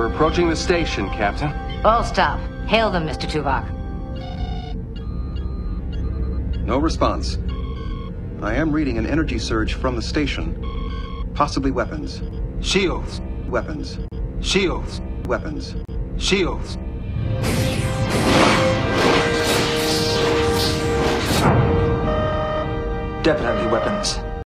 We're approaching the station, Captain. All stop. Hail them, Mr. Tuvok. No response. I am reading an energy surge from the station. Possibly weapons. Shields. Weapons. Shields. Weapons. Shields. Definitely weapons.